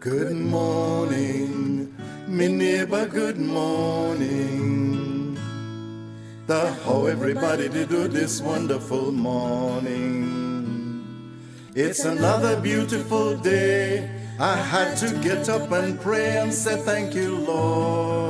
Good morning, me neighbor, good morning. The how everybody did do this wonderful morning. It's another beautiful day. I had to get up and pray and say thank you, Lord,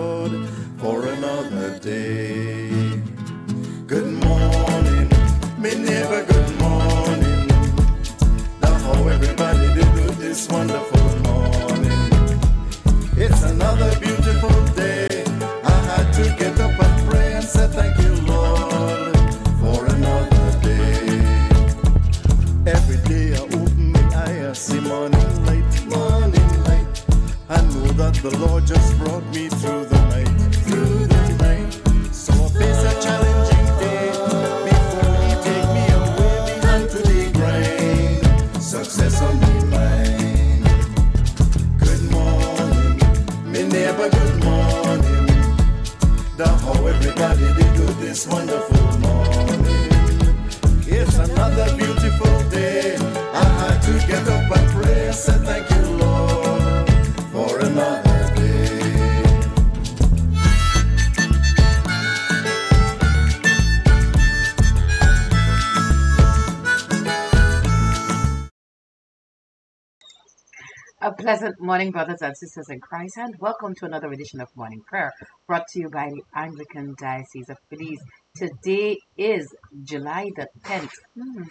morning, brothers and sisters in Christ, and welcome to another edition of Morning Prayer brought to you by the Anglican Diocese of Belize. Today is July the 10th. Mhm.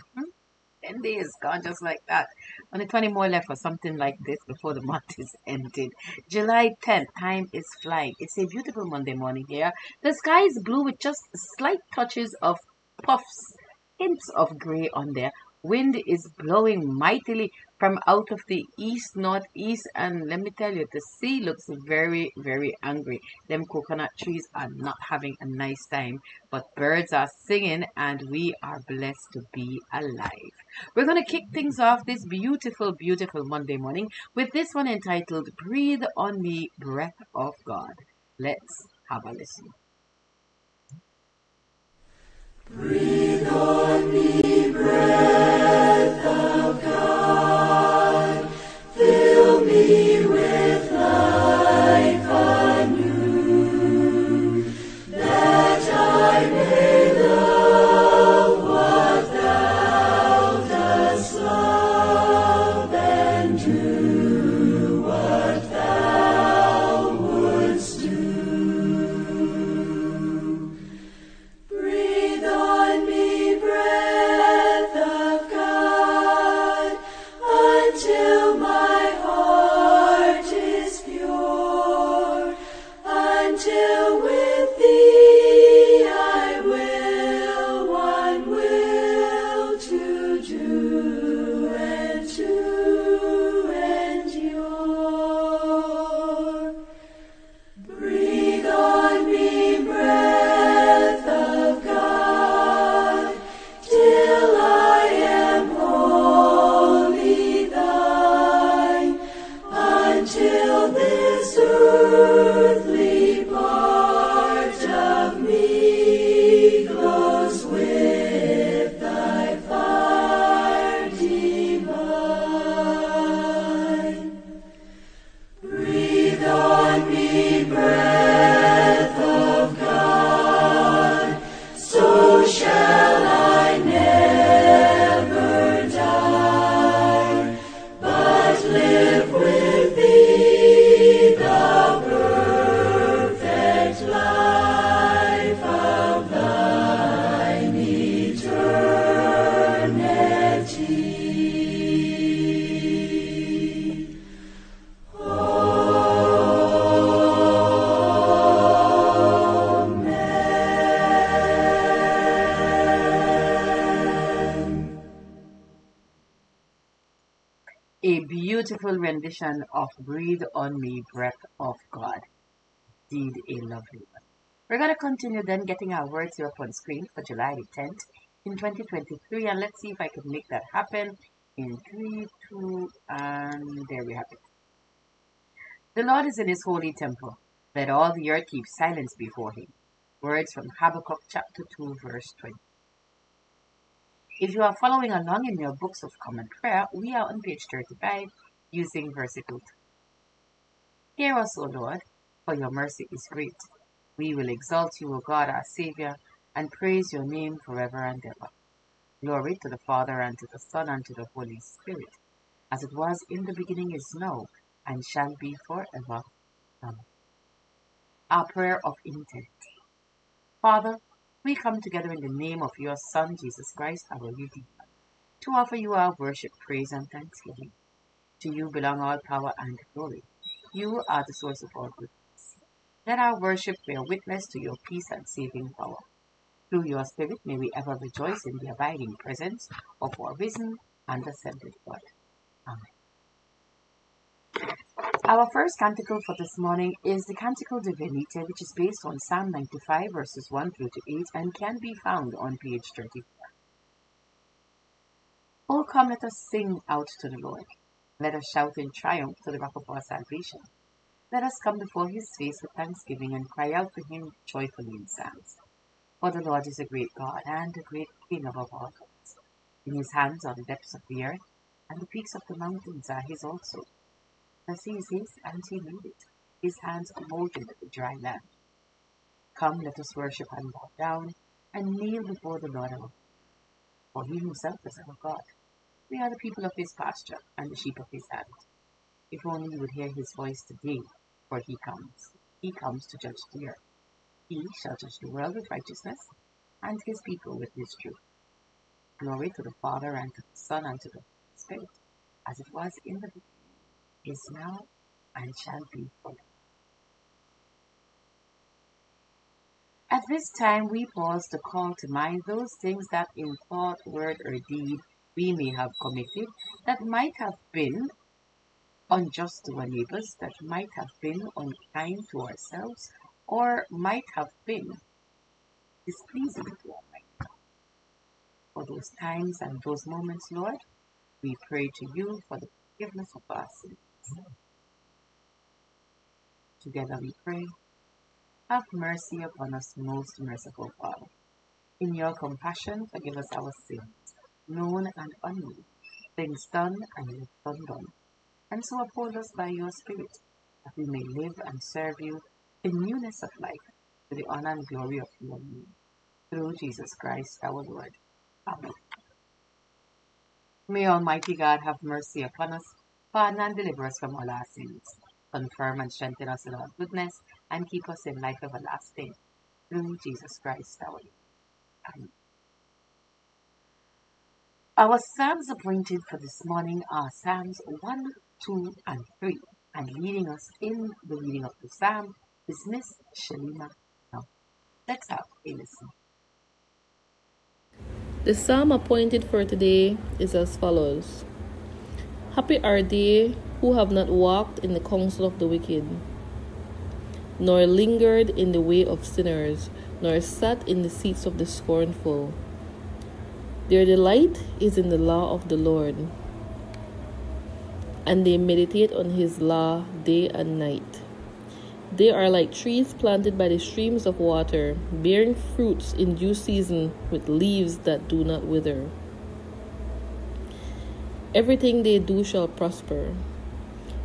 10 days gone just like that. Only 20 more left or something like this before the month is ended. July 10th, time is flying. It's a beautiful Monday morning here. The sky is blue with just slight touches of puffs, hints of grey on there. Wind is blowing mightily from out of the east northeast and let me tell you the sea looks very very angry. Them coconut trees are not having a nice time but birds are singing and we are blessed to be alive. We're going to kick things off this beautiful beautiful monday morning with this one entitled breathe on me breath of god. Let's have a listen. Breathe of breathe on me breath of god indeed a lovely one We're going to continue then getting our words here up on screen for July the 10th in 2023. And let's see if I can make that happen in three, two, and there we have it. The Lord is in his holy temple. Let all the earth keep silence before him. Words from Habakkuk chapter 2, verse 20. If you are following along in your books of common prayer, we are on page 35 using versicle 2. Hear us, O Lord, for your mercy is great. We will exalt you, O God, our Saviour, and praise your name forever and ever. Glory to the Father, and to the Son, and to the Holy Spirit, as it was in the beginning, is now, and shall be forever. Amen. Our prayer of intent. Father, we come together in the name of your Son, Jesus Christ, our Redeemer, to offer you our worship, praise, and thanksgiving. To you belong all power and glory. You are the source of all goodness. Let our worship bear witness to your peace and saving power. Through your Spirit, may we ever rejoice in the abiding presence of our risen and ascended God. Amen. Our first canticle for this morning is the Canticle de Venite, which is based on Psalm 95, verses 1 through to 8, and can be found on page 34. Oh, come, let us sing out to the Lord. Let us shout in triumph to the rock of our salvation. Let us come before his face with thanksgiving and cry out to him joyfully in psalms. For the Lord is a great God and a great King above all gods. In his hands are the depths of the earth, and the peaks of the mountains are his also. The sea is his, and he made it. His hands molded the dry land. Come, let us worship and bow down, and kneel before the Lord our. For he himself is our God. We are the people of his pasture, and the sheep of his hand. If only you would hear his voice today, for he comes. He comes to judge the earth. He shall judge the world with righteousness, and his people with his truth. Glory to the Father, and to the Son, and to the Spirit, as it was in the beginning, is now, and shall be forever. At this time, we pause to call to mind those things that in thought, word, or deed we may have committed that might have been unjust to our neighbors, that might have been unkind to ourselves, or might have been displeasing to Almighty. For those times and those moments, Lord, we pray to you for the forgiveness of our sins. Together we pray, have mercy upon us, most merciful Father. In your compassion, forgive us our sins, known and unknown, things done and left undone. And so uphold us by your Spirit, that we may live and serve you in newness of life, to the honor and glory of your name. Through Jesus Christ our Lord. Amen. May Almighty God have mercy upon us, pardon and deliver us from all our sins, confirm and strengthen us in all goodness, and keep us in life everlasting. Through Jesus Christ our Lord. Amen. Our Psalms appointed for this morning are Psalms 1, 2, and 3. And leading us in the reading of the Psalm is Miss Shalima. Now, let's have a listen. The psalm appointed for today is as follows Happy are they who have not walked in the counsel of the wicked, nor lingered in the way of sinners, nor sat in the seats of the scornful. Their delight is in the law of the Lord, and they meditate on his law day and night. They are like trees planted by the streams of water, bearing fruits in due season with leaves that do not wither. Everything they do shall prosper.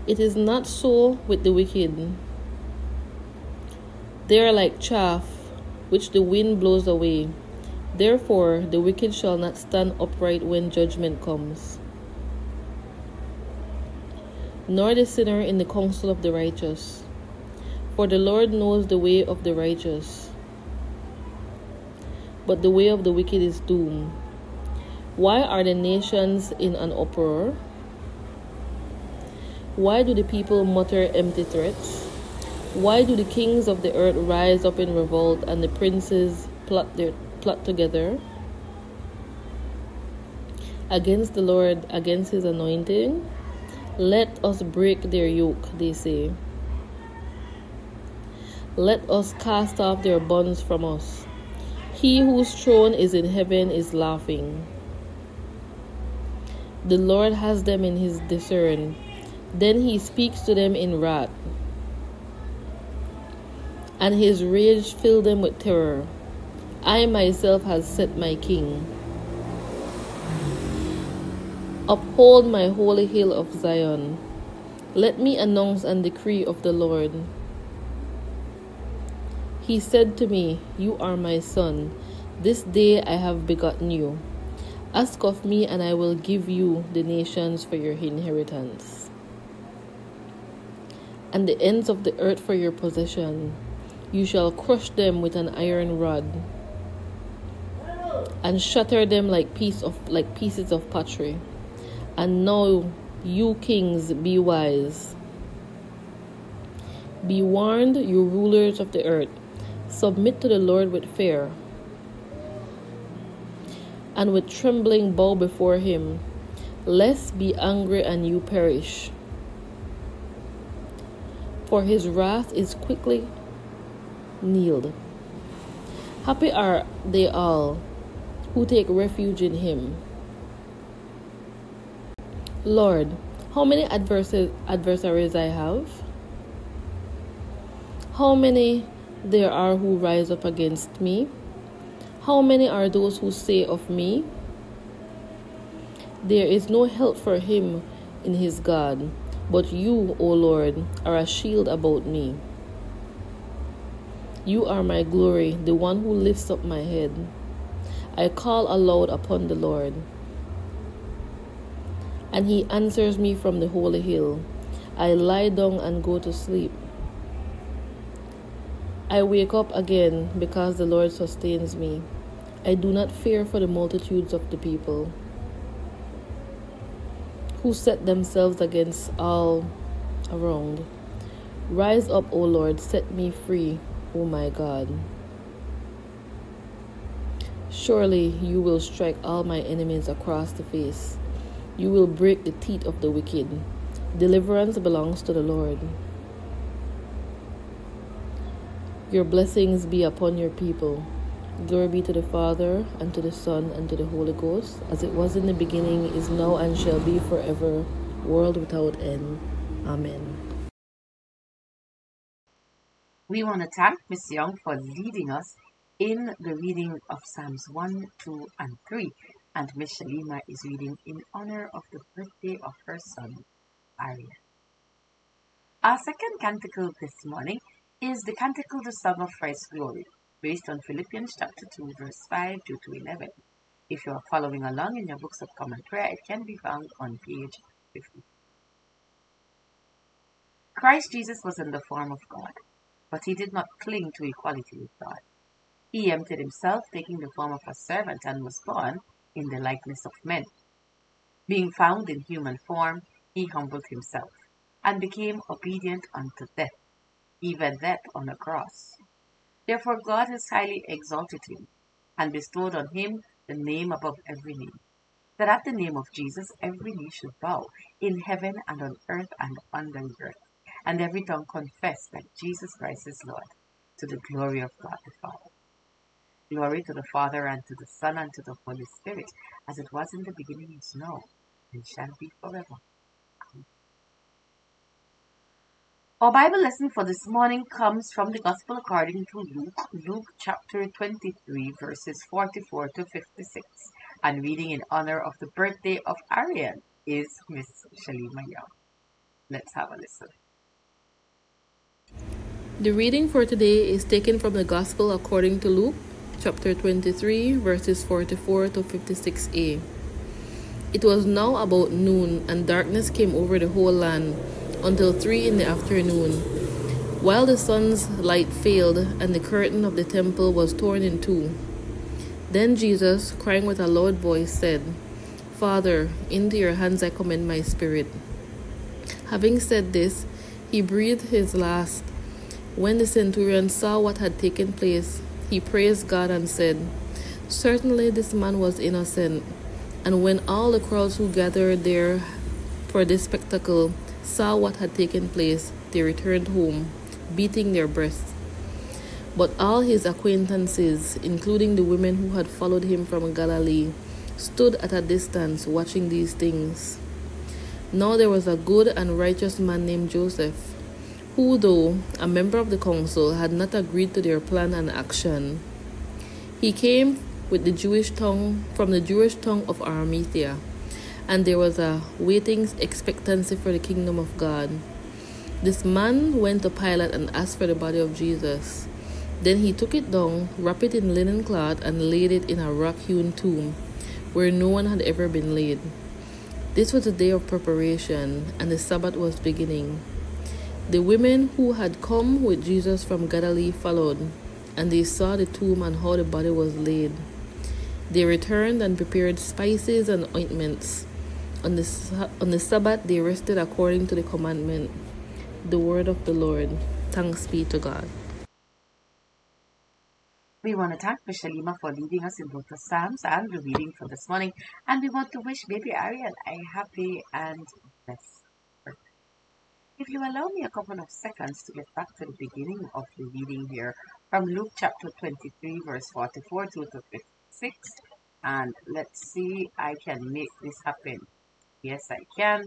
It is not so with the wicked. They are like chaff which the wind blows away. Therefore, the wicked shall not stand upright when judgment comes, nor the sinner in the counsel of the righteous. For the Lord knows the way of the righteous, but the way of the wicked is doom. Why are the nations in an uproar? Why do the people mutter empty threats? Why do the kings of the earth rise up in revolt and the princes plot their plot together against the Lord, against his anointing? Let us break their yoke, they say. Let us cast off their bonds from us. He whose throne is in heaven is laughing. The Lord has them in his discern. Then he speaks to them in wrath, and his rage filled them with terror. I myself has set my king. Uphold my holy hill of Zion. Let me announce and decree of the Lord. He said to me, You are my son. This day I have begotten you. Ask of me, and I will give you the nations for your inheritance, and the ends of the earth for your possession. You shall crush them with an iron rod, and shatter them like piece of like pieces of pottery. And now, you kings, be wise. Be warned, you rulers of the earth. Submit to the Lord with fear, and with trembling bow before him, lest be angry and you perish. For his wrath is quickly kneeled. Happy are they all who take refuge in him. Lord, how many adversaries I have? How many there are who rise up against me? How many are those who say of me, There is no help for him in his God, but you, O Lord, are a shield about me. You are my glory, the one who lifts up my head. I call aloud upon the Lord, and he answers me from the holy hill. I lie down and go to sleep. I wake up again because the Lord sustains me. I do not fear for the multitudes of the people who set themselves against all around. Rise up, O Lord, set me free, O my God. Surely you will strike all my enemies across the face. You will break the teeth of the wicked. Deliverance belongs to the Lord. Your blessings be upon your people. Glory be to the Father, and to the Son, and to the Holy Ghost, as it was in the beginning, is now, and shall be forever, world without end. Amen. We want to thank Miss Young for leading us in the reading of Psalms 1, 2, and 3. And Miss Shalima is reading in honor of the birthday of her son, Arian. Our second canticle this morning is the Canticle the Song of Christ's Glory, based on Philippians chapter 2, verse 5 to 11. If you are following along in your books of common prayer, it can be found on page 50. Christ Jesus was in the form of God, but he did not cling to equality with God. He emptied himself, taking the form of a servant, and was born in the likeness of men. Being found in human form, he humbled himself, and became obedient unto death, even death on the cross. Therefore God has highly exalted him, and bestowed on him the name above every name, that at the name of Jesus every knee should bow, in heaven and on earth and under the earth, and every tongue confess that Jesus Christ is Lord, to the glory of God the Father. Glory to the Father, and to the Son, and to the Holy Spirit, as it was in the beginning, is now, and shall be forever. Our Bible lesson for this morning comes from the Gospel according to Luke, Luke chapter 23, verses 44 to 56. And reading in honor of the birthday of Arian is Miss Shalima Young. Let's have a listen. The reading for today is taken from the Gospel according to Luke, chapter 23, verses 44 to 56a. It was now about noon, and darkness came over the whole land until three in the afternoon, while the sun's light failed and the curtain of the temple was torn in two. Then Jesus, crying with a loud voice, said, Father, into your hands I commend my spirit. Having said this, he breathed his last. When the centurion saw what had taken place, he praised God and said, Certainly this man was innocent. And when all the crowds who gathered there for this spectacle saw what had taken place, they returned home, beating their breasts. But all his acquaintances, including the women who had followed him from Galilee, stood at a distance watching these things. Now there was a good and righteous man named Joseph, who, though a member of the council, had not agreed to their plan and action. He came with the Jewish tongue from the Jewish tongue of Arimathea and there was a waiting expectancy for the kingdom of God. This man went to Pilate and asked for the body of Jesus. Then he took it down, wrapped it in linen cloth, and laid it in a rock hewn tomb where no one had ever been laid. This was a day of preparation, and the Sabbath was beginning. The women who had come with Jesus from Galilee followed, and they saw the tomb and how the body was laid. They returned and prepared spices and ointments. On the, on the Sabbath, they rested according to the commandment. The word of the Lord. Thanks be to God. We want to thank Miss Shalima for leading us in both the Psalms and the reading for this morning. And we want to wish baby Ariel a happy and blessed. If you allow me a couple of seconds to get back to the beginning of the reading here from Luke chapter 23, verse 44 to 56. And let's see, I can make this happen. Yes, I can.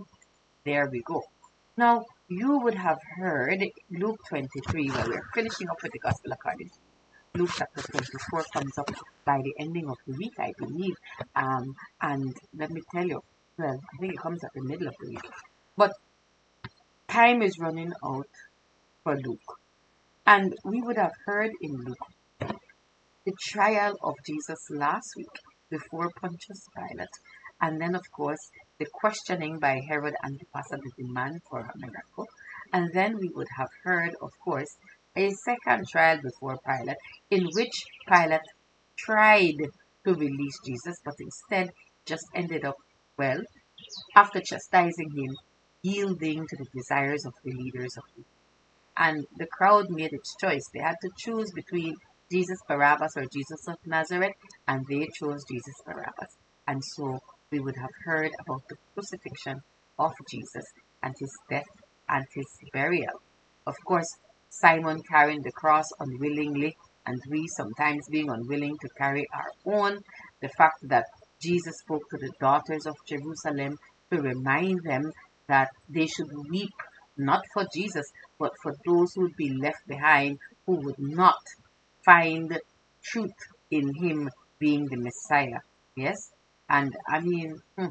There we go. Now, you would have heard Luke 23, where we're finishing up with the Gospel according Luke chapter 24 comes up by the ending of the week, I believe. Um, and let me tell you, well, I think it comes at the middle of the week. But time is running out for Luke. And we would have heard in Luke the trial of Jesus last week before Pontius Pilate. And then, of course, the questioning by Herod Antipas, the demand for a miracle. And then we would have heard, of course, a second trial before Pilate, in which Pilate tried to release Jesus, but instead just ended up, well, after chastising him, yielding to the desires of the leaders of the and the crowd made its choice. They had to choose between Jesus Barabbas or Jesus of Nazareth, and they chose Jesus Barabbas. And so we would have heard about the crucifixion of Jesus and his death and his burial. Of course, Simon carrying the cross unwillingly, and we sometimes being unwilling to carry our own. The fact that Jesus spoke to the daughters of Jerusalem to remind them that they should weep not for Jesus, but for those who would be left behind who would not find truth in him being the Messiah. Yes? And I mean, hmm,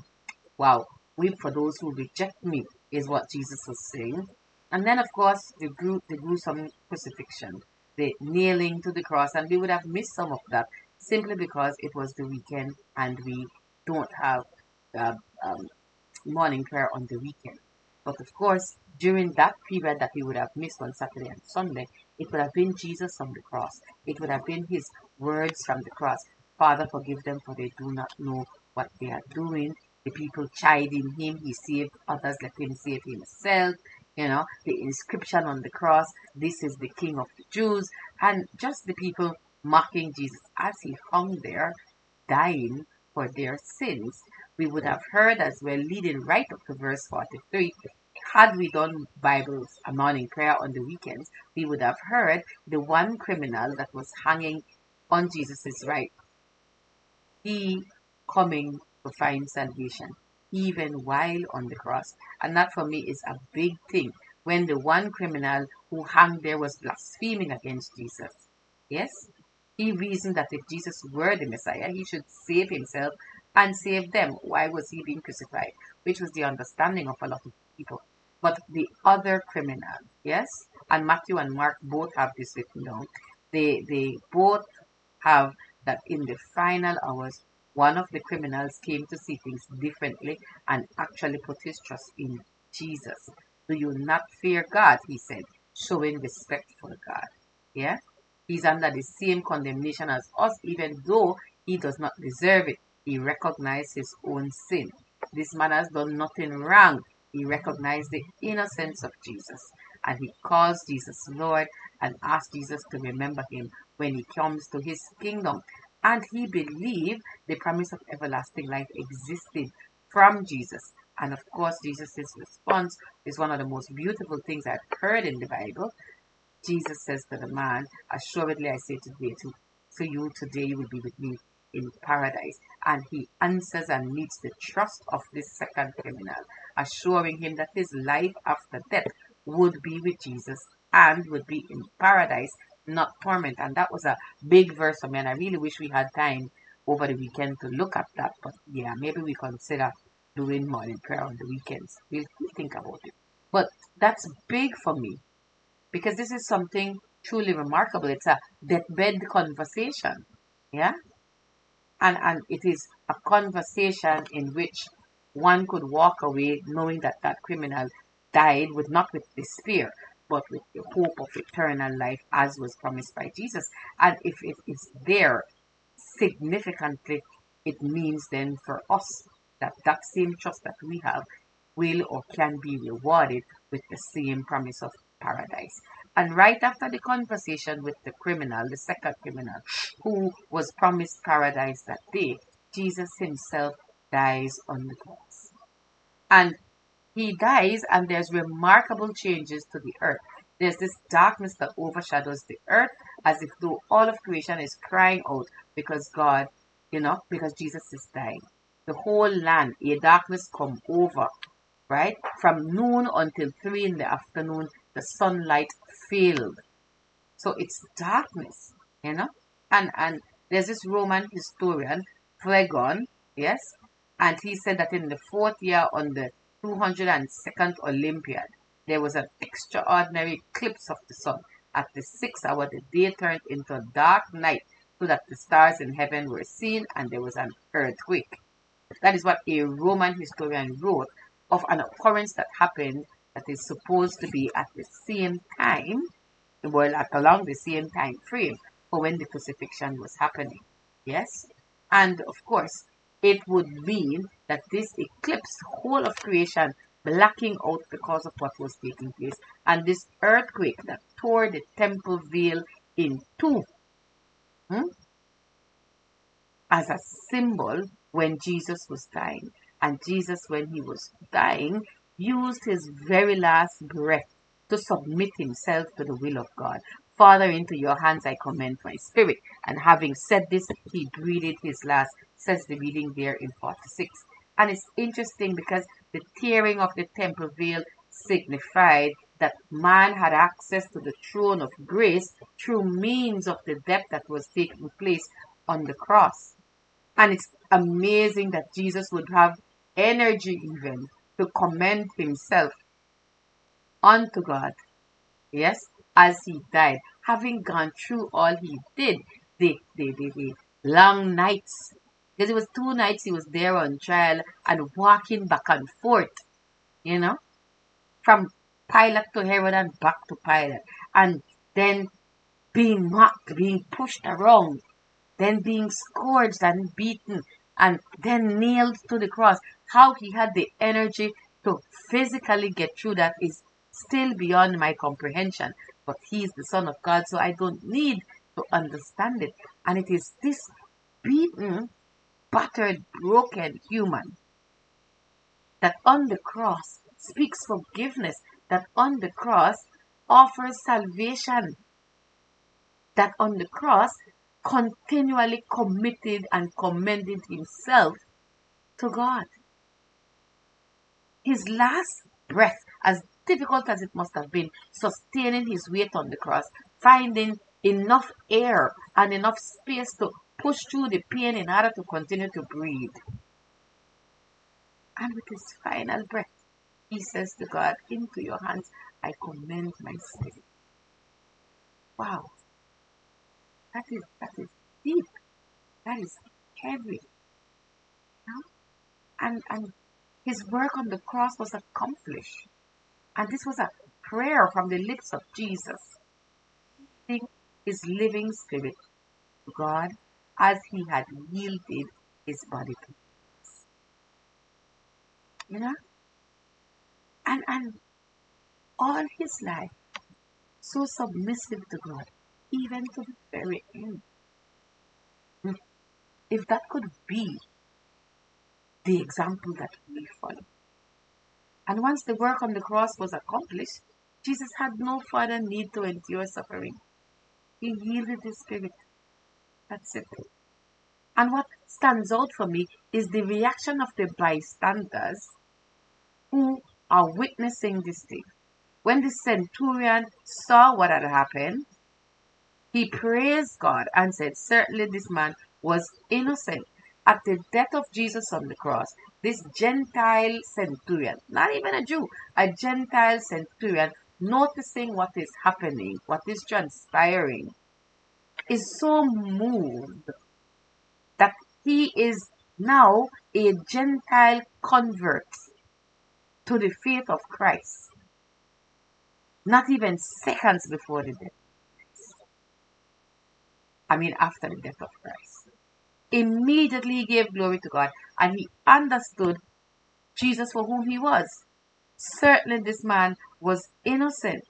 wow, weep for those who reject me, is what Jesus was saying. And then, of course, the, gru- the gruesome crucifixion, the nailing to the cross, and we would have missed some of that simply because it was the weekend and we don't have uh, um, morning prayer on the weekend. But of course, during that period that we would have missed on Saturday and Sunday, it would have been Jesus on the cross. It would have been his words from the cross. Father, forgive them for they do not know what they are doing. The people chiding him, he saved others, let him save himself. You know, the inscription on the cross, this is the King of the Jews, and just the people mocking Jesus as he hung there, dying for their sins. We would have heard as we're leading right up to verse 43, had we done Bibles, a morning prayer on the weekends, we would have heard the one criminal that was hanging on Jesus' right. He coming to find salvation, even while on the cross. And that for me is a big thing. When the one criminal who hung there was blaspheming against Jesus. Yes? He reasoned that if Jesus were the Messiah, he should save himself and save them. Why was he being crucified? Which was the understanding of a lot of people. But the other criminal, yes, and Matthew and Mark both have this written down. They they both have that in the final hours, one of the criminals came to see things differently and actually put his trust in Jesus. Do you not fear God? He said, showing respect for God. Yeah? He's under the same condemnation as us, even though he does not deserve it. He recognized his own sin. This man has done nothing wrong. He recognized the innocence of Jesus and he calls Jesus Lord and asks Jesus to remember him when he comes to his kingdom. And he believed the promise of everlasting life existed from Jesus. And of course, Jesus' response is one of the most beautiful things I've heard in the Bible. Jesus says to the man, Assuredly I say to, to you, today you will be with me in paradise. And he answers and meets the trust of this second criminal, assuring him that his life after death would be with Jesus and would be in paradise, not torment. And that was a big verse for me, and I really wish we had time over the weekend to look at that. But yeah, maybe we consider doing morning prayer on the weekends. We'll, we'll think about it. But that's big for me because this is something truly remarkable. It's a deathbed conversation. Yeah? And, and it is a conversation in which one could walk away knowing that that criminal died with not with despair, but with the hope of eternal life as was promised by Jesus. And if it is there significantly, it means then for us that that same trust that we have will or can be rewarded with the same promise of paradise. And right after the conversation with the criminal, the second criminal, who was promised paradise that day, Jesus himself dies on the cross. And he dies, and there's remarkable changes to the earth. There's this darkness that overshadows the earth, as if though all of creation is crying out because God, you know, because Jesus is dying. The whole land, a darkness come over, right? From noon until three in the afternoon, the sunlight failed. So it's darkness, you know? And and there's this Roman historian, Phlegon, yes, and he said that in the fourth year on the 202nd Olympiad, there was an extraordinary eclipse of the sun. At the sixth hour, the day turned into a dark night so that the stars in heaven were seen and there was an earthquake. That is what a Roman historian wrote of an occurrence that happened that is supposed to be at the same time, well, at along the same time frame for when the crucifixion was happening. Yes? And of course, it would mean that this eclipsed whole of creation, blacking out because of what was taking place. And this earthquake that tore the temple veil in two hmm, as a symbol when Jesus was dying. And Jesus, when he was dying, used his very last breath to submit himself to the will of God. Father, into your hands I commend my spirit. And having said this, he breathed his last, says the reading there in 46. And it's interesting because the tearing of the temple veil signified that man had access to the throne of grace through means of the death that was taking place on the cross. And it's amazing that Jesus would have energy even to commend himself unto God. Yes, as he died, having gone through all he did, the, the, the, the long nights. Because it was two nights he was there on trial and walking back and forth, you know, from Pilate to Herod and back to Pilate. And then being mocked, being pushed around, then being scourged and beaten, and then nailed to the cross. How he had the energy to physically get through that is still beyond my comprehension. But he is the Son of God, so I don't need to understand it. And it is this beaten, battered, broken human that on the cross speaks forgiveness, that on the cross offers salvation, that on the cross continually committed and commended himself to God. His last breath, as difficult as it must have been, sustaining his weight on the cross, finding enough air and enough space to push through the pain in order to continue to breathe. And with his final breath, he says to God, Into your hands I commend my spirit. Wow. That is that is deep. That is heavy. And and his work on the cross was accomplished. And this was a prayer from the lips of Jesus. His living spirit to God as he had yielded his body to us. You know? And and all his life so submissive to God, even to the very end. Hmm. If that could be the example that we follow. And once the work on the cross was accomplished, Jesus had no further need to endure suffering. He yielded his spirit. That's it. And what stands out for me is the reaction of the bystanders who are witnessing this thing. When the centurion saw what had happened, he praised God and said, Certainly this man was innocent. At the death of Jesus on the cross, this Gentile centurion, not even a Jew, a Gentile centurion, noticing what is happening, what is transpiring, is so moved that he is now a Gentile convert to the faith of Christ. Not even seconds before the death. I mean, after the death of Christ. Immediately gave glory to God and he understood Jesus for whom he was. Certainly, this man was innocent,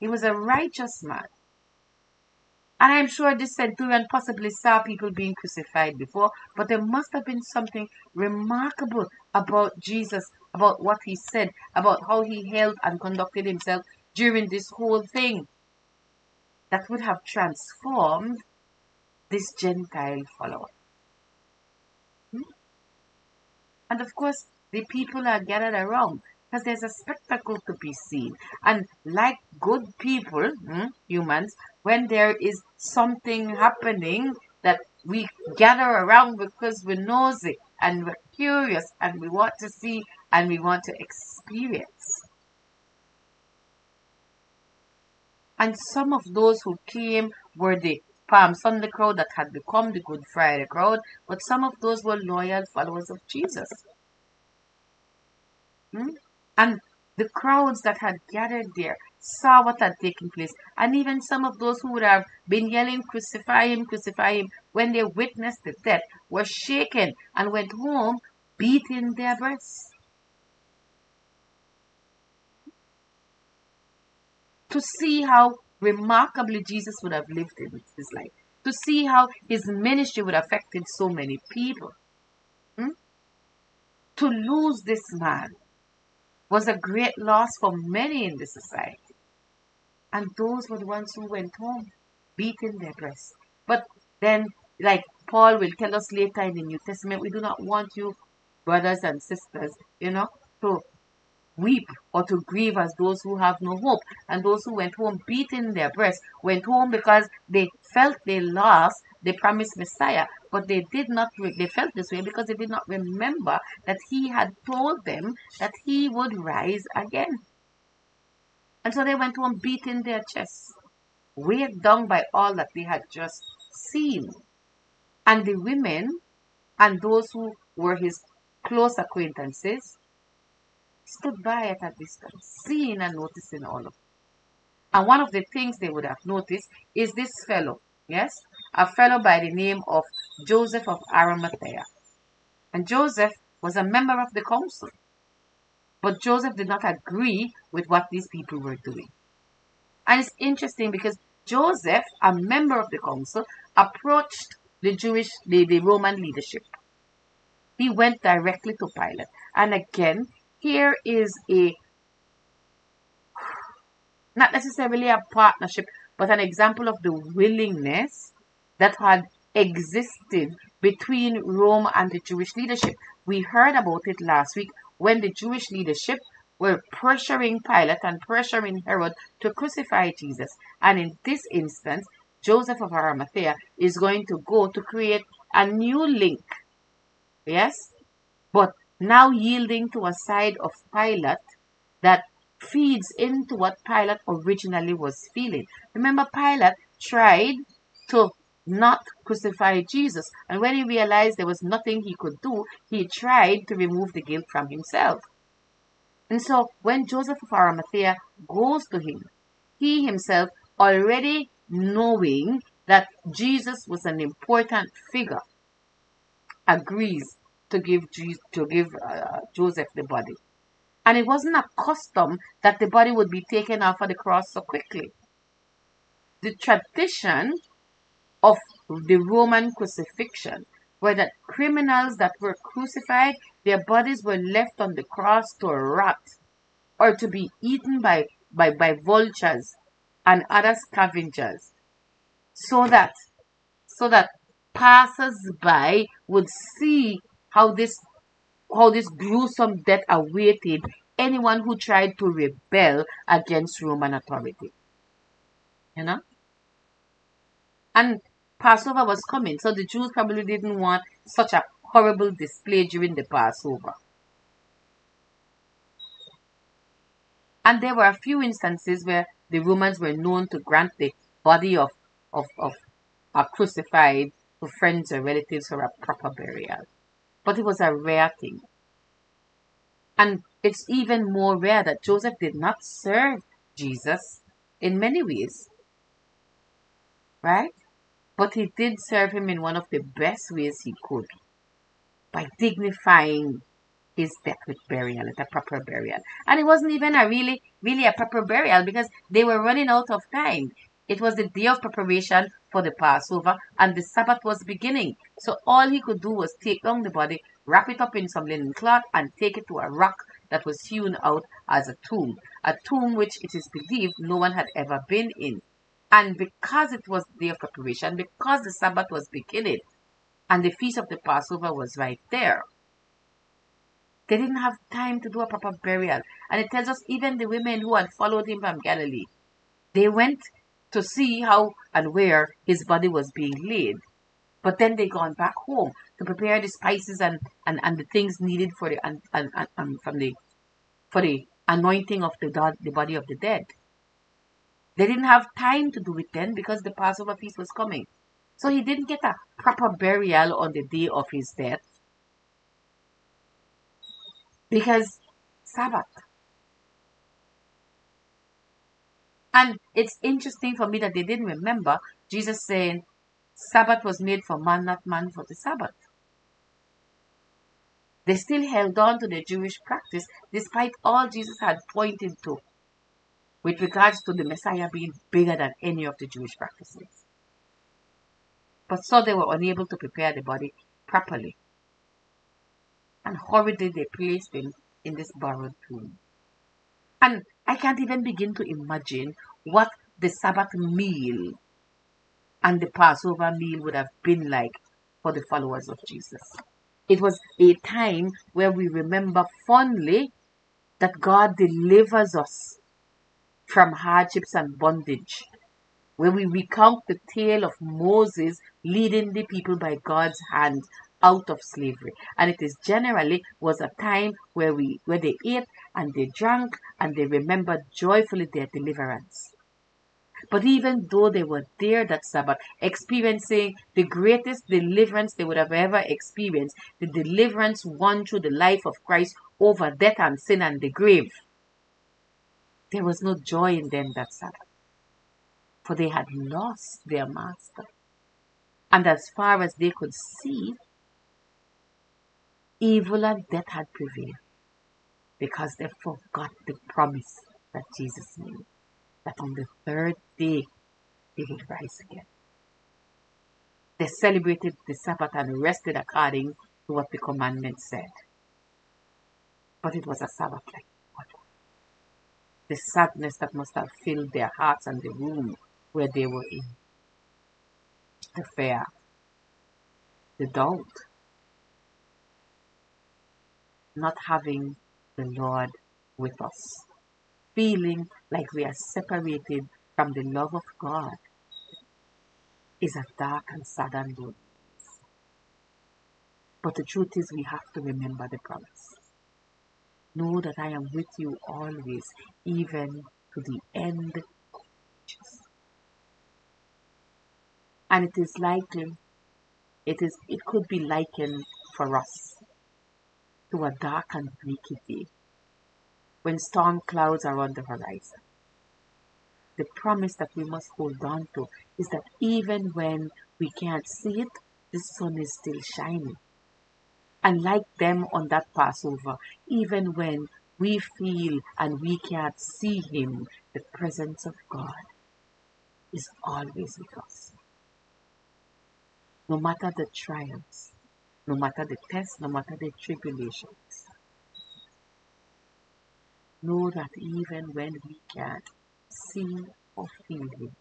he was a righteous man. And I'm sure this centurion possibly saw people being crucified before, but there must have been something remarkable about Jesus, about what he said, about how he held and conducted himself during this whole thing that would have transformed this Gentile follower. Hmm? And of course, the people are gathered around because there's a spectacle to be seen. And like good people, hmm, humans, when there is something happening that we gather around because we're nosy and we're curious and we want to see and we want to experience. And some of those who came were the Palm Sunday crowd that had become the Good Friday crowd, but some of those were loyal followers of Jesus. Hmm? And the crowds that had gathered there saw what had taken place. And even some of those who would have been yelling, Crucify him, crucify him, when they witnessed the death, were shaken and went home beating their breasts. To see how remarkably Jesus would have lived in his life, to see how his ministry would have affected so many people. Hmm? To lose this man was a great loss for many in the society. And those were the ones who went home beating their breasts. But then, like Paul will tell us later in the New Testament, we do not want you, brothers and sisters, you know, to weep or to grieve as those who have no hope. And those who went home beating their breasts went home because they felt they lost the promised Messiah. But they did not, they felt this way because they did not remember that he had told them that he would rise again. And so they went home beating their chests, weighed down by all that they had just seen. And the women and those who were his close acquaintances stood by at a distance, seeing and noticing all of it. And one of the things they would have noticed is this fellow, yes, a fellow by the name of Joseph of Arimathea. And Joseph was a member of the council. But Joseph did not agree with what these people were doing. And it's interesting because Joseph, a member of the council, approached the Jewish, the, the Roman leadership. He went directly to Pilate. And again, here is a not necessarily a partnership, but an example of the willingness that had existed between Rome and the Jewish leadership. We heard about it last week when the Jewish leadership were pressuring Pilate and pressuring Herod to crucify Jesus. And in this instance, Joseph of Arimathea is going to go to create a new link. Yes? But now yielding to a side of Pilate that feeds into what Pilate originally was feeling. Remember, Pilate tried to not crucify Jesus, and when he realized there was nothing he could do, he tried to remove the guilt from himself. And so, when Joseph of Arimathea goes to him, he himself already knowing that Jesus was an important figure, agrees to give to give uh, Joseph the body. And it wasn't a custom that the body would be taken off of the cross so quickly. The tradition of the Roman crucifixion were that criminals that were crucified, their bodies were left on the cross to rot or to be eaten by, by, by vultures and other scavengers so that so that passers by would see how this how this gruesome death awaited anyone who tried to rebel against Roman authority. You know? And Passover was coming, so the Jews probably didn't want such a horrible display during the Passover. And there were a few instances where the Romans were known to grant the body of, of, of a crucified to friends or relatives for a proper burial. But it was a rare thing. And it's even more rare that Joseph did not serve Jesus in many ways. Right? But he did serve him in one of the best ways he could by dignifying his death with burial, at a proper burial. And it wasn't even a really, really a proper burial because they were running out of time. It was the day of preparation for the Passover and the Sabbath was beginning. So all he could do was take down the body, wrap it up in some linen cloth, and take it to a rock that was hewn out as a tomb. A tomb which it is believed no one had ever been in. And because it was the day of preparation, because the Sabbath was beginning, and the feast of the Passover was right there, they didn't have time to do a proper burial. And it tells us even the women who had followed him from Galilee, they went to see how and where his body was being laid. But then they gone back home to prepare the spices and, and, and the things needed for the and, and, and from the for the anointing of the, the body of the dead. They didn't have time to do it then because the Passover feast was coming. So he didn't get a proper burial on the day of his death because Sabbath. And it's interesting for me that they didn't remember Jesus saying Sabbath was made for man, not man for the Sabbath. They still held on to the Jewish practice despite all Jesus had pointed to with regards to the Messiah being bigger than any of the Jewish practices. But so they were unable to prepare the body properly. And hurriedly they placed him in this borrowed tomb. And I can't even begin to imagine what the Sabbath meal and the Passover meal would have been like for the followers of Jesus. It was a time where we remember fondly that God delivers us from hardships and bondage, where we recount the tale of Moses leading the people by God's hand out of slavery. And it is generally was a time where we where they ate and they drank and they remembered joyfully their deliverance. But even though they were there that Sabbath, experiencing the greatest deliverance they would have ever experienced, the deliverance won through the life of Christ over death and sin and the grave, there was no joy in them that Sabbath. For they had lost their master. And as far as they could see, evil and death had prevailed because they forgot the promise that Jesus made that on the third day he would rise again. They celebrated the Sabbath and rested according to what the commandment said. But it was a Sabbath like what? The sadness that must have filled their hearts and the room where they were in. The fear, the doubt, not having the Lord with us, feeling like we are separated from the love of God is a dark and sad and lonely. But the truth is, we have to remember the promise. Know that I am with you always, even to the end. And it is likely, it is, it could be likened for us to a dark and bleak day when storm clouds are on the horizon. The promise that we must hold on to is that even when we can't see it, the sun is still shining. And like them on that Passover, even when we feel and we can't see Him, the presence of God is always with us. No matter the trials, no matter the tests, no matter the tribulations. Know that even when we can't see or feel Him,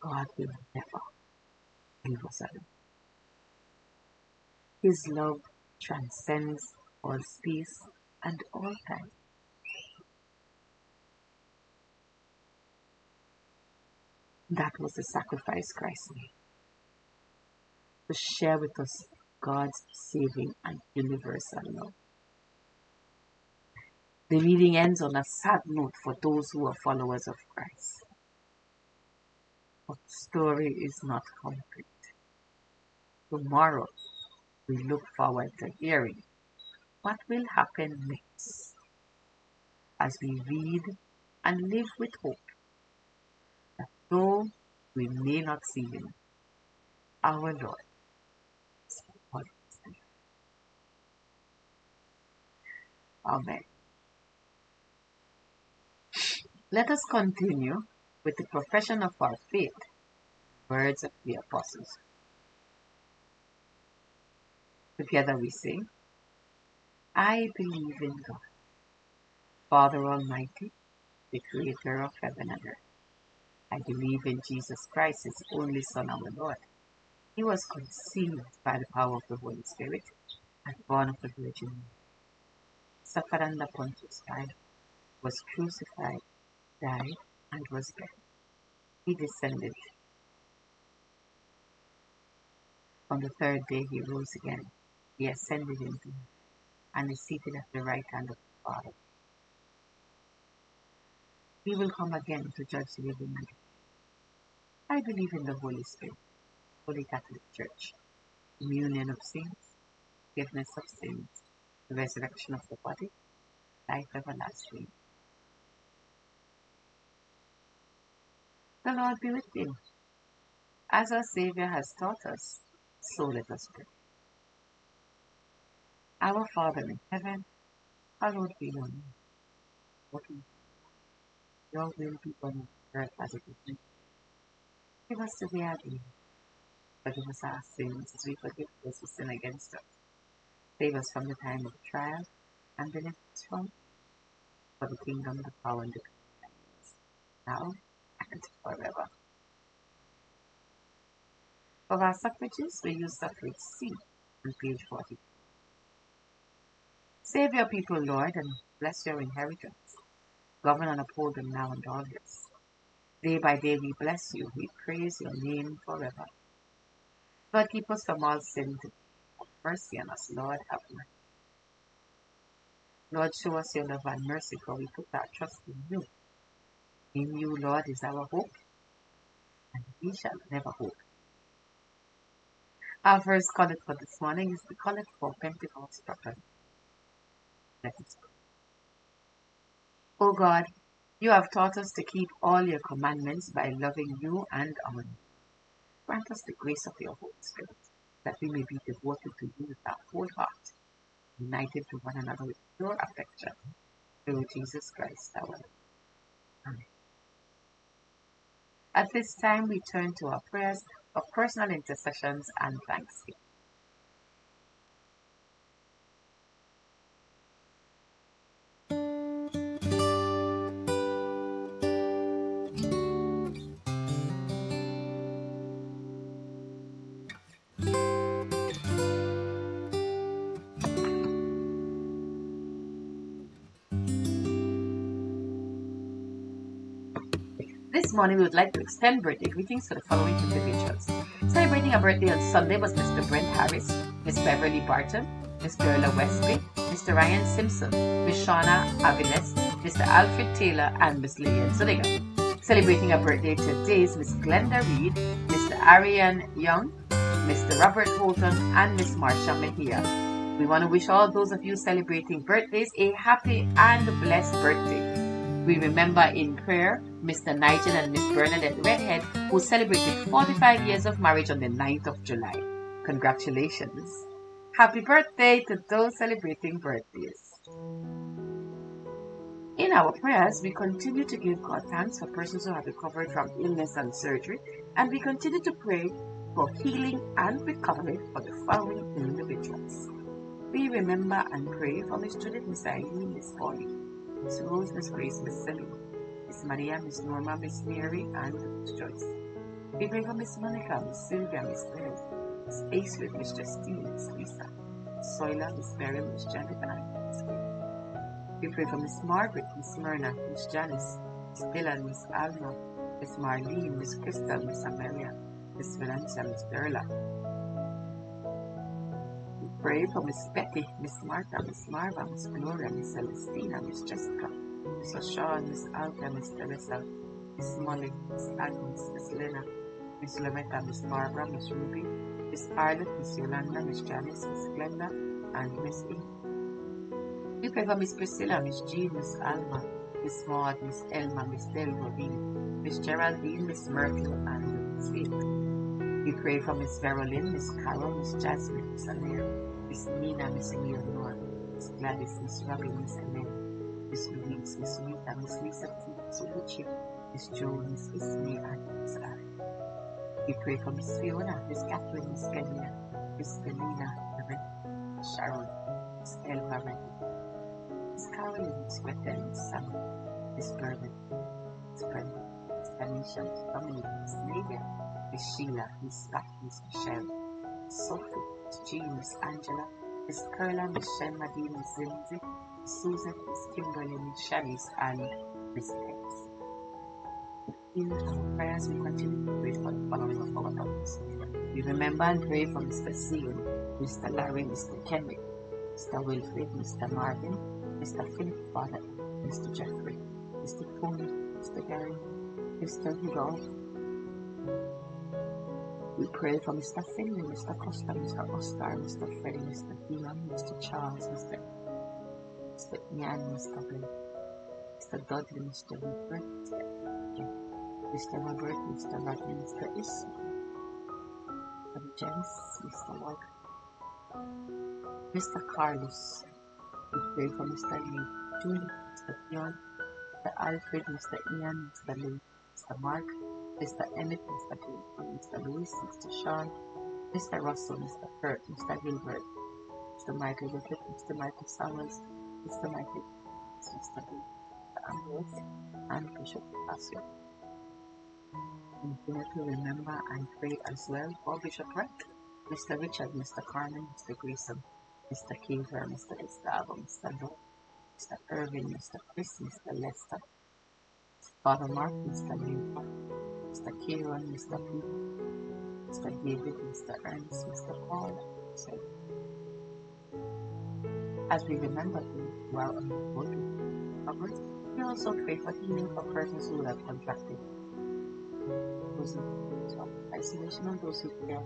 God will never leave us alone. His love transcends all space and all time. That was the sacrifice Christ made. to share with us God's saving and universal love. The reading ends on a sad note for those who are followers of Christ. But the story is not complete. Tomorrow, we look forward to hearing what will happen next as we read and live with hope that though we may not see him, our Lord is always there. Amen. Let us continue with the profession of our faith, words of the apostles. Together we sing, I believe in God, Father Almighty, the creator of heaven and earth. I believe in Jesus Christ, his only Son, our Lord. He was conceived by the power of the Holy Spirit and born of the Virgin Mary. Under Pontius Pilate, was crucified, died, and was buried. He descended. On the third day he rose again. He ascended into heaven and is seated at the right hand of the Father. He will come again to judge the living and dead. I believe in the Holy Spirit, Holy Catholic Church, communion of saints, forgiveness of sins, resurrection of the body, life everlasting. The Lord be with you. As our Savior has taught us, so let us pray. Our Father in heaven, hallowed be your name. What Your will be done on earth as it is in. Give us today our daily. Forgive us our sins as we forgive those who sin against us. Save us from the time of trial and deliver us from for the kingdom, the power, and the glory, now and forever. For our suffrages, we use suffrage C on page 40. Save your people, Lord, and bless your inheritance. Govern and uphold them now and always. Day by day we bless you, we praise your name forever. Lord, keep us from all sin. Mercy on us, Lord, have mercy. Lord, show us your love and mercy, for we put our trust in you. In you, Lord, is our hope, and we shall never hope. Our first collect for this morning is the collect for Pentecost Proper. Let us pray. O God, you have taught us to keep all your commandments by loving you and honoring you. Grant us the grace of your Holy Spirit, that we may be devoted to you with our whole heart, united to one another with pure affection, through Jesus Christ our Lord. Amen. At this time, we turn to our prayers of personal intercessions and thanksgiving. This morning, we would like to extend birthday greetings to the following individuals. Celebrating a birthday on Sunday was Mr. Brent Harris, Miss Beverly Barton, Miss Berla Westby, Mr. Ryan Simpson, Miss Shauna Aviles, Mr. Alfred Taylor, and Miss Lillian Zuniga. Celebrating a birthday today is Miss Glenda Reed, Mr. Arian Young, Mr. Robert Holton, and Miss Marsha Mejia. We want to wish all those of you celebrating birthdays a happy and blessed birthday. We remember in prayer Mr. Nigel and Miss Bernadette Redhead, who celebrated 45 years of marriage on the 9th of July. Congratulations. Happy birthday to those celebrating birthdays. In our prayers, we continue to give God thanks for persons who have recovered from illness and surgery, and we continue to pray for healing and recovery for the following individuals. We remember and pray for Miss Judith, Miss Miss Polly, Rose, Miss Grace, Miss Celine, Miss Maria, Miss Norma, Miss Mary, and Miss Joyce. For Miss Monica, Miss Sylvia, Miss Liz, Miss Aiswood, Miss Justine, Miss Lisa, Miss Soila, Miss Mary, Miss Janet, and Miss. We pray for Miss Margaret, Miss Myrna, Miss Janice, Miss Dylan, Miss Alma, Miss Marlene, Miss Crystal, Miss Amelia, Miss Valencia, Miss Berla. Pray for Miss Betty, Miss Martha, Miss Marva, Miss Gloria, Miss Celestina, Miss Jessica, Miss Sean, Miss Alta, Miss Teresa, Miss Molly, Miss Agnes, Miss Lena, Miss Loretta, Miss Barbara, Miss Ruby, Miss Arlette, Miss Yolanda, Miss Janice, Miss Glenda, and Miss E. Pray for Miss Priscilla, Miss Jean, Miss Alma, Miss Maud, Miss Elma, Miss Del Delvin, Miss Geraldine, Miss Myrtle, and Miss Faith. We pray for Miss Veroline, Miss Carol, Miss Jasmine, Miss Amir, Miss Nina, Miss Eleanor, Miss Gladys, Miss Robin, Miss Ellen, Miss Louise, Miss Rita, Miss Lisa Miss Lucia, Miss Ismay, and Miss Anne. We pray for Miss Fiona, Miss Kathleen, Miss Kenya, Miss Elena, Miss Sharon, Miss Elva, Miss Caroline, Miss Gretel, Miss Sam, Miss Bourbon, Miss Brenda, Miss Tanisha, Miss Dominic, Miss Nadia, Miss Sheila, Miss Pat, Miss Michelle, Sophie, Miss Angela, Miss Carla, Miss Madine, Miss Lindsay, Miss Susan, Miss Kimberly, Miss Shanice, and Miss Tex. In our prayers, we continue to pray for the following of our daughters. We remember and pray for Mr. Seal, Mr. Larry, Mr. Kendrick, Mr. Wilfred, Mr. Marvin, Mr. Philip Father, Mr. Jeffrey, Mr. Tony, Mr. Gary, Mr. Rudolph, we pray for Mr. Finley, Mr. Costa, Mr. Oscar, Mr. Freddie, Mr. Dion, Mr. Charles, Mr. Mr. Ian, Mr. Bill, Mr. Dudley, Mr. Rupert, Mr. Mr. Robert, Mr. Rodney, Mr. Isma, Mr. James, Mr. Walker, Mr. Carlos. We pray for Mr. Lee, June, Mr. Dion, Mr. Alfred, Mr. Ian, Mr. Lee, Mr. Mark, Mr. Emmett, Mr. Clinton, Mr. Lewis, Mr. Sean, Mr. Russell, Mr. Kurt, Mr. Gilbert, Mr. Michael Wickett, Mr. Michael Summers, Mr. Michael, Mr. Mr. Ambrose, and Bishop Pasio. To remember and pray as well for Bishop Wright, Mr. Richard, Mr. Carmen, Mr. Grayson, Mr. Caver, Mr. Estavo, Mr. Doe, Mr. Irvin, Mr. Chris, Mr. Lester, Father Mark, Mr. Lincoln, Mr. Kieran, Mr. Pete, Mr. David, Mr. Ernst, Mr. Paul, so as we remember him while on the boat covers, we also pray for healing for persons who have contracted those in isolation and those who care.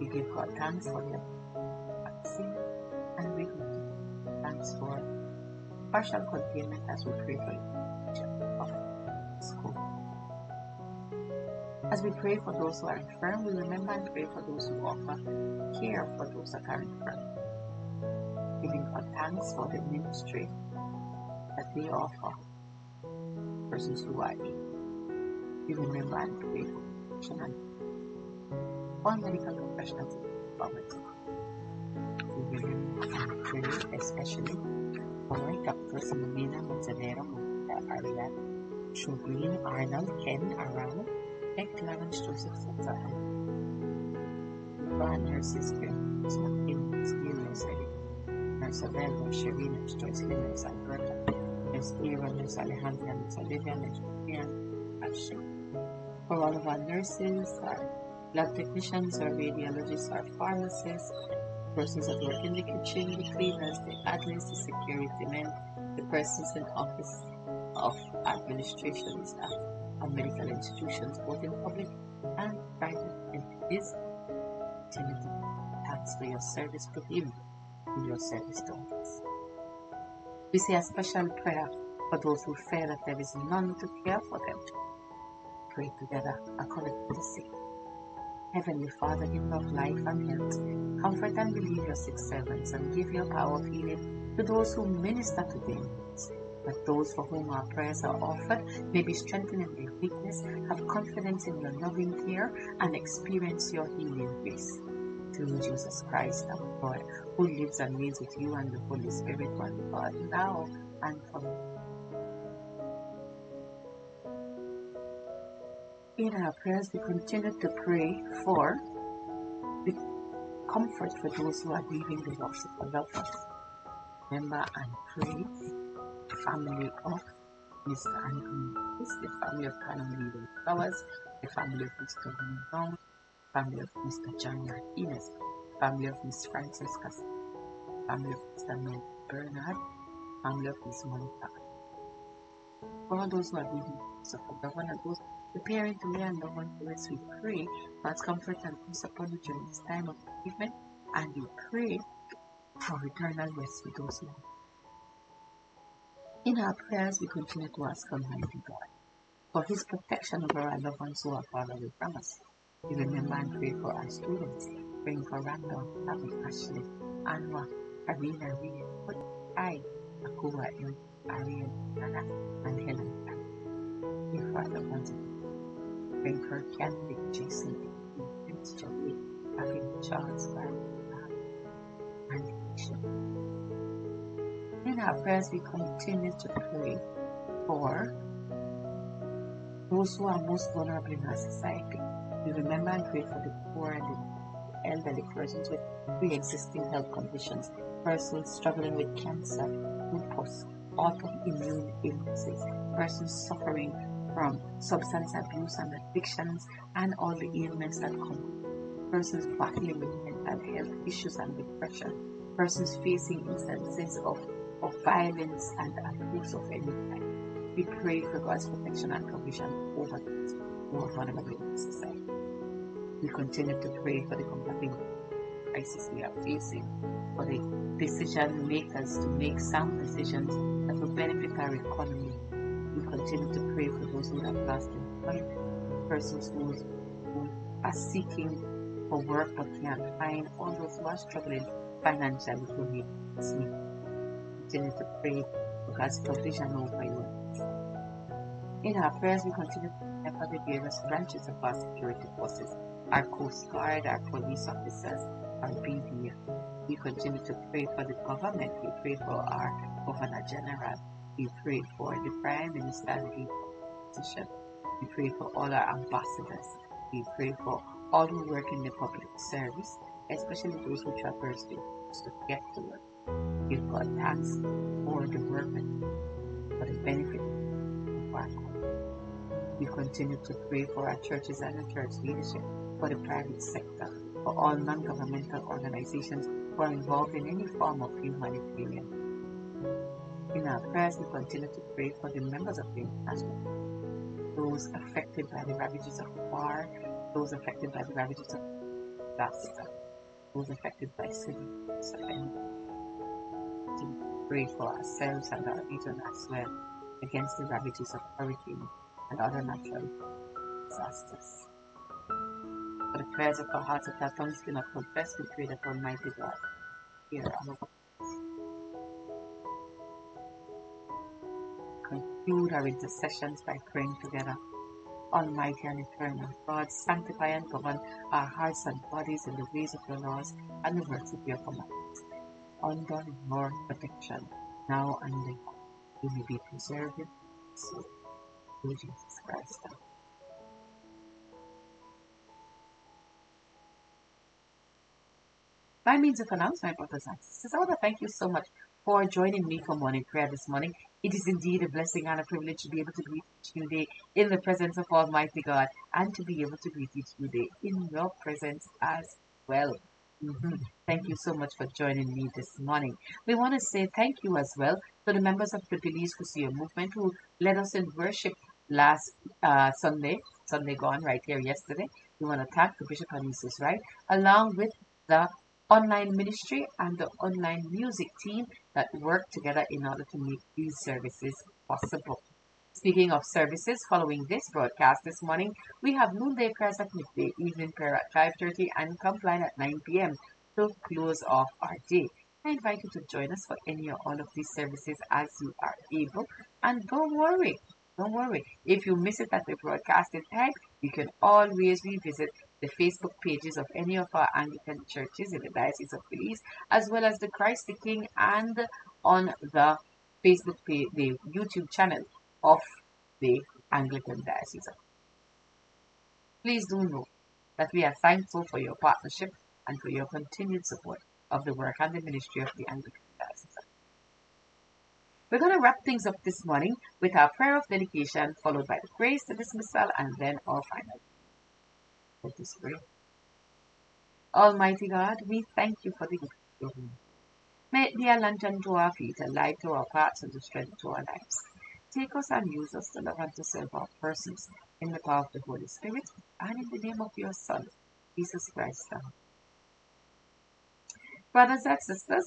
We give God thanks for their vaccine and we give thanks for partial containment as we pray for the As we pray for those who are infirm, we remember and pray for those who offer care for those that are infirm. Giving God thanks for the ministry that they offer persons who are ill. We remember and pray for protection all medical professionals in government. We remember and pray especially for Doctors Melina Montenero, Monica uh, Ariel, Shugreen, Arnold, Ken, Arano, Clarence, Joseph Gill, Nurse Eddie, Nurse Abel, Nurse Shereen, Nurse Joycelyn, Nurse Alberta, Nurse Alejandra, Nurse Vivian, Ashley. For all of our nurses, our lab technicians, our radiologists, our pharmacists, persons that work in the kitchen, the cleaners, the admins, the security men, the persons in office of administration staff of medical institutions, both in public and private entities. Timothy, thanks for your service to him and your service to others. We say a special prayer for those who fear that there is none to care for them. Pray together according to the sick. Heavenly Father, giver of life and health, comfort and relieve your sick servants and give your power of healing to those who minister to their That those for whom our prayers are offered may be strengthened in their weakness, have confidence in your loving care, and experience your healing grace. Through Jesus Christ, our Lord, who lives and reigns with you and the Holy Spirit, one God, now and forever. In our prayers, we continue to pray for the comfort for those who are grieving the loss of a loved one. Remember and pray family of Mr. Anthony Lewis, the family of Canon Leading Flowers, the family of Mr. Brown, family of Mr. John Martinez, family of Miss Frances Cass, family of Mr. Noel Bernard, family of Miss Monica. For all those who are being suffer, governor, those preparing to lay and love on the rest, we pray God's comfort and you during this time of bereavement, and we pray for eternal rest for those who. In our prayers, we continue to ask Almighty God for His protection over our loved ones who are far away from us. We remember and pray for our students, praying for Randall, Abby, Ashley, Anwa, Karina, Put, I, Akua, Eric, Ariel, Nana, and Helen. Pray for our loved ones, praying for Candy, Jason, Prince Joey, Abby, Charles, Barry, our prayers, we continue to pray for those who are most vulnerable in our society. We remember and pray for the poor and the elderly, persons with pre-existing health conditions, persons struggling with cancer, lupus, autoimmune illnesses, persons suffering from substance abuse and addictions, and all the ailments that come persons battling with mental health issues and depression, persons facing instances of, of violence and abuse of any kind. We pray for God's protection and provision over those who are vulnerable in society. We continue to pray for the combating crisis we are facing, for the decision makers to make sound decisions that will benefit our economy. We continue to pray for those who have lost employment, persons who, who are seeking for work but can't find, all those who are struggling financially to meet. Continue to pray for provision over you. In our prayers, we continue to pray for the various branches of our security forces, our Coast Guard, our police officers, our BDF. We continue to pray for the government. We pray for our Governor General. We pray for the Prime Minister and the position. We pray for all our ambassadors. We pray for all who work in the public service, especially those who traverse the to get to work. God thanks for the work and for the benefit of our country. We continue to pray for our churches and the church leadership, for the private sector, for all non-governmental organizations who are involved in any form of humanitarian. In our prayers, we continue to pray for the members of the international, those affected by the ravages of war, those affected by the ravages of disaster, those affected by civil unrest, to pray for ourselves and our region as well against the ravages of hurricanes and other natural disasters. For the prayers of our hearts and our tongues cannot confess, we pray that Almighty God hear our conclude our intercessions by praying together. Almighty and eternal God, sanctify and govern our hearts and bodies in the ways of your laws and the works of your commandments. Under your protection, now and then, we may be preserved soul through Jesus Christ. By means of announcement, brothers and sisters, I want to thank you so much for joining me for morning prayer this morning. It is indeed a blessing and a privilege to be able to greet each new day in the presence of Almighty God and to be able to greet each new day in your presence as well. Mhm. Thank you so much for joining me this morning. We want to say thank you as well to the members of the Belize Crusader movement who led us in worship last uh, Sunday, Sunday gone right here yesterday. We want to thank the Bishop and Mrs. Wright along with the online ministry and the online music team that work together in order to make these services possible. Speaking of services, following this broadcast this morning, we have noonday prayers at midday, evening prayer at 5.30 and compline at 9 p.m. to close off our day. I invite you to join us for any or all of these services as you are able. And don't worry, don't worry. If you miss it at the broadcasted time, you can always revisit the Facebook pages of any of our Anglican churches in the Diocese of Belize, as well as the Christ the King and on the Facebook page, the YouTube channel of the Anglican Diocese. Please do know that we are thankful for your partnership and for your continued support of the work and the ministry of the Anglican Diocese. We're going to wrap things up this morning with our prayer of dedication, followed by the grace, the dismissal, and then our final. Let us pray. Almighty God, we thank you for the gift of your. May it be a lantern to our feet, a light to our paths, and a strength to our lives. Take us and use us to love and to serve our persons in the power of the Holy Spirit and in the name of your Son, Jesus Christ. Brothers and sisters,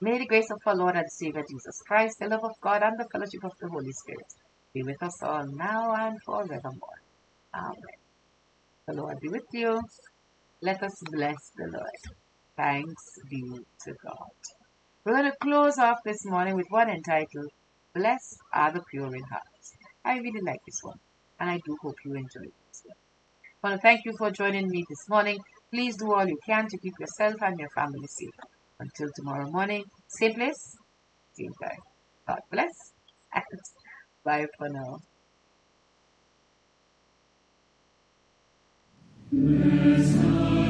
may the grace of our Lord and Savior Jesus Christ, the love of God, and the fellowship of the Holy Spirit be with us all now and forevermore. Amen. The Lord be with you. Let us bless the Lord. Thanks be to God. We're going to close off this morning with one entitled, Blessed are the pure in heart. I really like this one, and I do hope you enjoy it as well. I want to thank you for joining me this morning. Please do all you can to keep yourself and your family safe. Until tomorrow morning, same place, same time. God bless, and bye for now. Good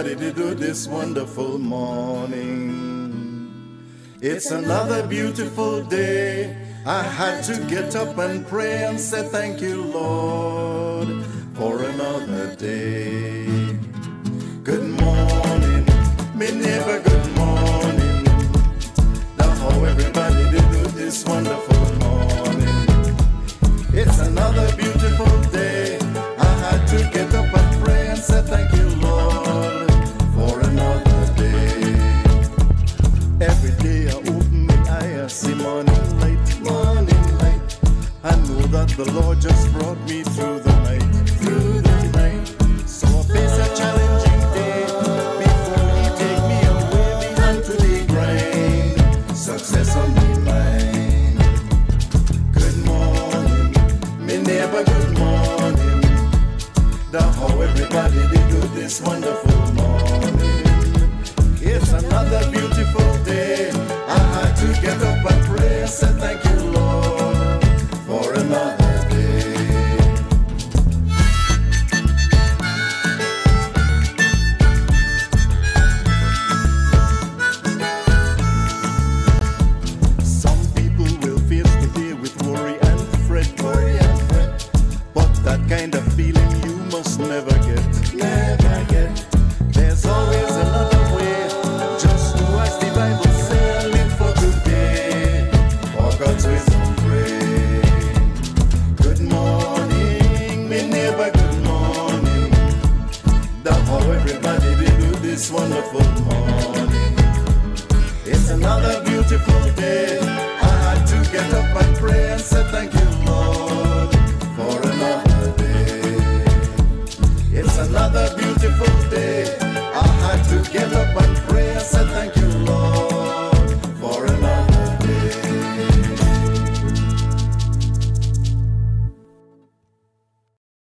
everybody did do this wonderful morning. It's another beautiful day. I had to get up and pray and say thank you, Lord, for another day.